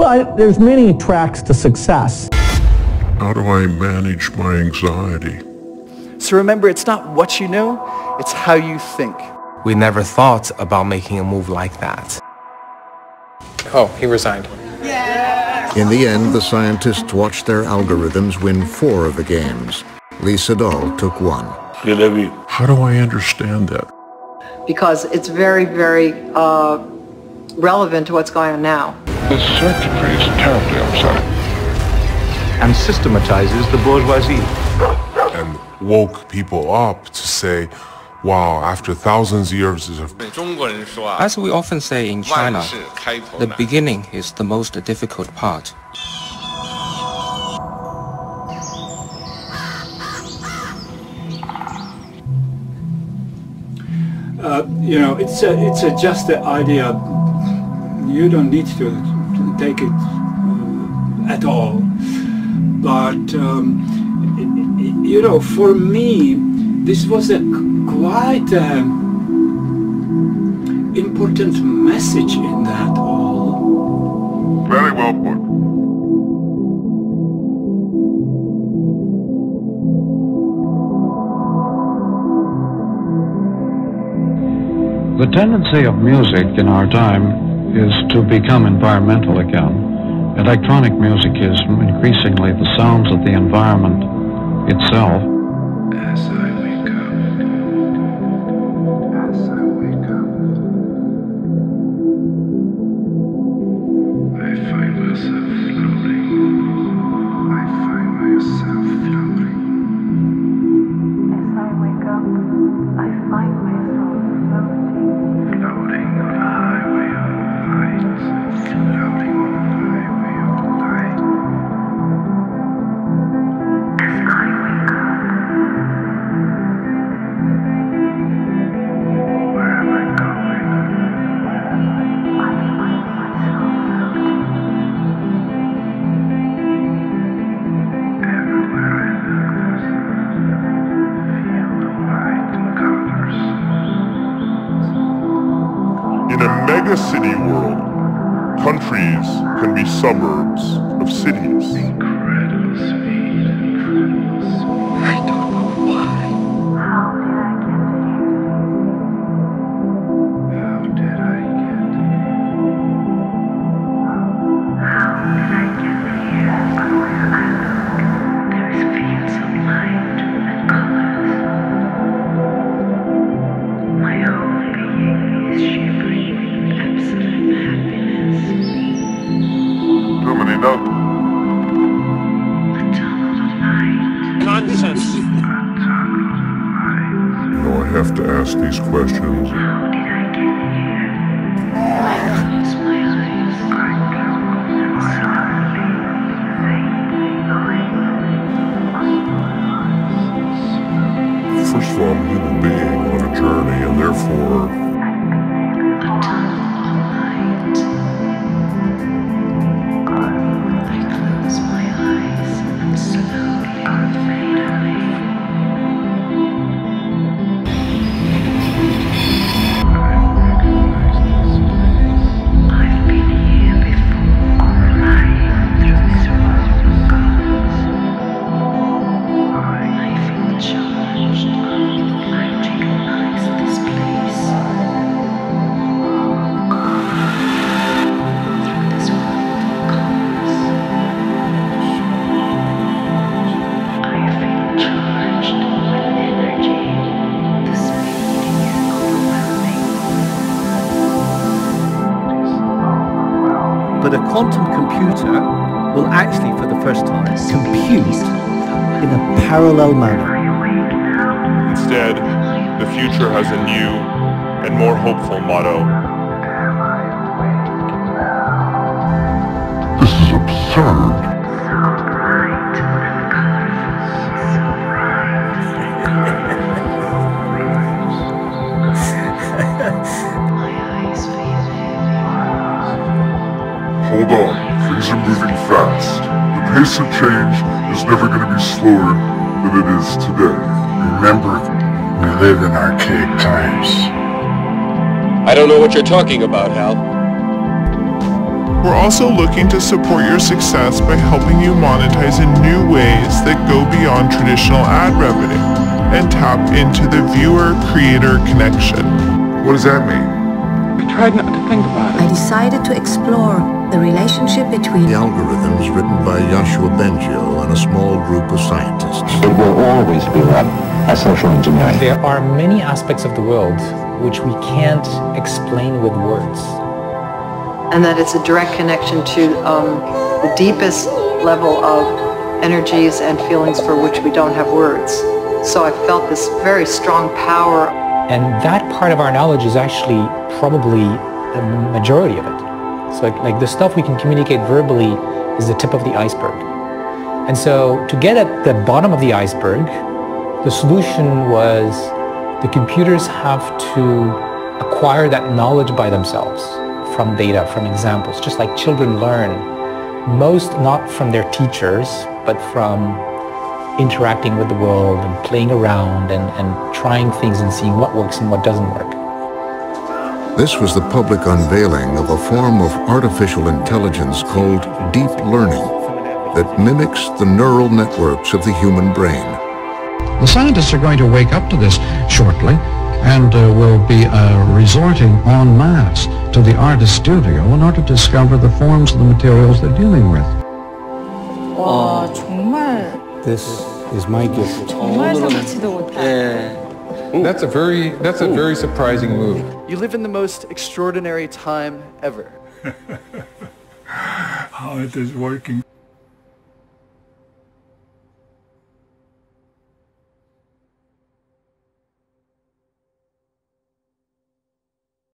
Well, I, there's many tracks to success. How do I manage my anxiety? So remember, it's not what you know, it's how you think. We never thought about making a move like that. Oh, he resigned. Yeah. In the end, the scientists watched their algorithms win four of the games. Lee Sedol took one. How do I understand that? Because it's very, very uh, relevant to what's going on now. This circuitry is terribly upsetting. And systematizes the bourgeoisie. And woke people up to say, wow, after thousands of years of... As we often say in China, the beginning is the most difficult part. Uh, you know, it's a, it's a just the idea. You don't need to, to take it uh, at all. But um, you know, for me, this was a quite uh, important message in that all. Very well put. The tendency of music in our time is to become environmental again. Electronic music is increasingly the sounds of the environment itself. In a megacity world, countries can be suburbs of cities. Domini, no. A tunnel of light. Nonsense. You know, I have to ask these questions. But a quantum computer will actually, for the first time, compute in a parallel manner. Instead, the future has a new and more hopeful motto. this is absurd. Are moving fast. The pace of change is never going to be slower than it is today. Remember, we live in archaic times. I don't know what you're talking about, Hal. We're also looking to support your success by helping you monetize in new ways that go beyond traditional ad revenue and tap into the viewer-creator connection. What does that mean? I tried not to think about it. I decided to explore the relationship between The algorithms written by Yoshua Bengio and a small group of scientists. It will always be run as social engineering. There are many aspects of the world which we can't explain with words. And that it's a direct connection to um, the deepest level of energies and feelings for which we don't have words. So I felt this very strong power. And that part of our knowledge is actually probably the majority of it. So like, like the stuff we can communicate verbally is the tip of the iceberg. And so to get at the bottom of the iceberg, the solution was the computers have to acquire that knowledge by themselves from data, from examples, just like children learn, most not from their teachers, but from interacting with the world and playing around and, and trying things and seeing what works and what doesn't work. This was the public unveiling of a form of artificial intelligence called deep learning that mimics the neural networks of the human brain. The scientists are going to wake up to this shortly and uh, will be uh, resorting en masse to the artist studio in order to discover the forms of the materials they're dealing with. 와 정말 This is my gift. 정말 생각지도 못한. That's a very that's a very surprising move. You live in the most extraordinary time ever. How it is working.